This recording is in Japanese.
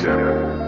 Seven,